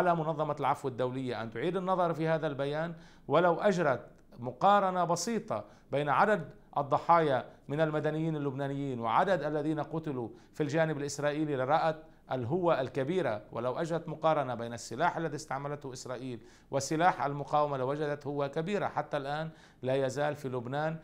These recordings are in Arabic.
على منظمة العفو الدولية أن تعيد النظر في هذا البيان ولو أجرت مقارنة بسيطة بين عدد الضحايا من المدنيين اللبنانيين وعدد الذين قتلوا في الجانب الإسرائيلي لرأت الهوة الكبيرة. ولو أجرت مقارنة بين السلاح الذي استعملته إسرائيل وسلاح المقاومة لوجدت هوة كبيرة. حتى الآن لا يزال في لبنان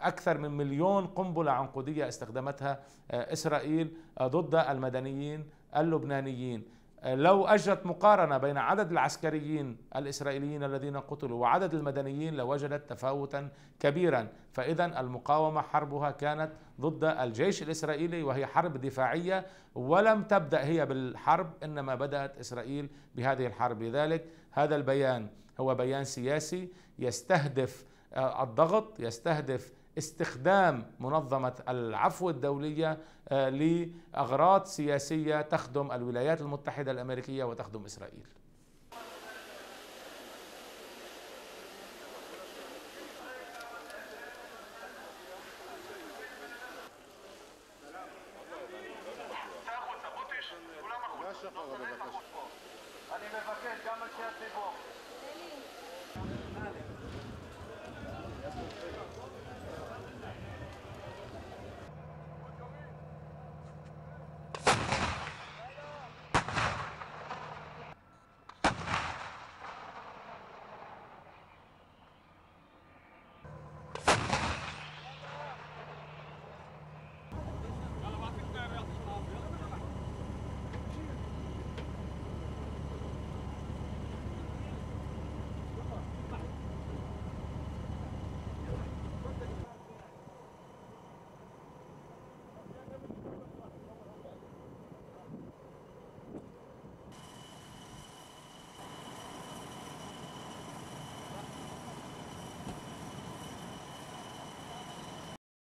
أكثر من مليون قنبلة عنقودية استخدمتها إسرائيل ضد المدنيين اللبنانيين. لو أجرت مقارنة بين عدد العسكريين الإسرائيليين الذين قتلوا وعدد المدنيين لوجدت تفاوتا كبيرا. فإذا المقاومة حربها كانت ضد الجيش الإسرائيلي وهي حرب دفاعية ولم تبدأ هي بالحرب إنما بدأت إسرائيل بهذه الحرب. لذلك هذا البيان هو بيان سياسي يستهدف الضغط يستهدف استخدام منظمة العفو الدولية آه، لأغراض سياسية تخدم الولايات المتحدة الأمريكية وتخدم إسرائيل אני מבקש גם אנשי הציבור